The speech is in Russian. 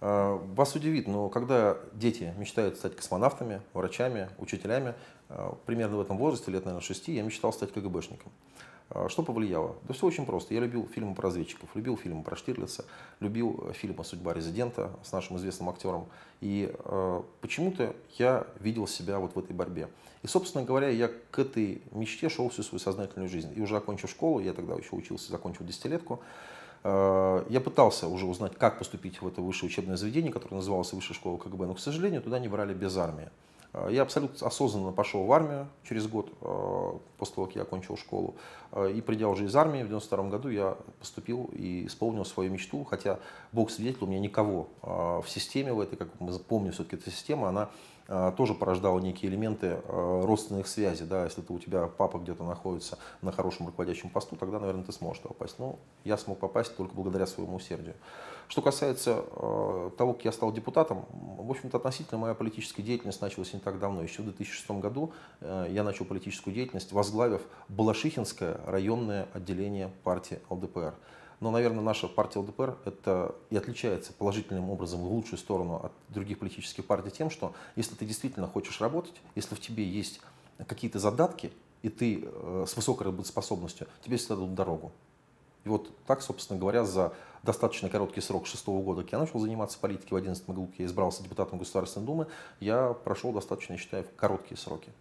Э, вас удивит, но когда дети мечтают стать космонавтами, врачами, учителями, э, примерно в этом возрасте, лет, наверное, 6, я мечтал стать КГБшником. Э, что повлияло? Да все очень просто. Я любил фильмы про разведчиков, любил фильмы про Штирлица, любил фильмы «Судьба резидента» с нашим известным актером. И э, почему-то я видел себя вот в этой борьбе. И, собственно говоря, я к этой мечте шел всю свою сознательную жизнь. И уже окончив школу, я тогда еще учился, закончил десятилетку, я пытался уже узнать, как поступить в это высшее учебное заведение, которое называлось Высшая школа КГБ, но, к сожалению, туда не брали без армии. Э, я абсолютно осознанно пошел в армию через год э, после того, как я окончил школу. И придя уже из армии в 92 году, я поступил и исполнил свою мечту, хотя, бог свидетель, у меня никого в системе в этой, как мы помним, все-таки эта система, она тоже порождало некие элементы родственных связей. Да, если ты, у тебя папа где-то находится на хорошем руководящем посту, тогда, наверное, ты сможешь туда попасть. Но я смог попасть только благодаря своему усердию. Что касается э, того, как я стал депутатом, в общем-то, относительно моя политическая деятельность началась не так давно. Еще в 2006 году э, я начал политическую деятельность, возглавив Балашихинское районное отделение партии ЛДПР. Но, наверное, наша партия ЛДПР это и отличается положительным образом в лучшую сторону от других политических партий тем, что если ты действительно хочешь работать, если в тебе есть какие-то задатки, и ты э, с высокой работоспособностью, тебе всегда дадут дорогу. И вот так, собственно говоря, за достаточно короткий срок шестого года, как я начал заниматься политикой в 11 году, я избрался депутатом Государственной Думы, я прошел достаточно, я считаю, короткие сроки.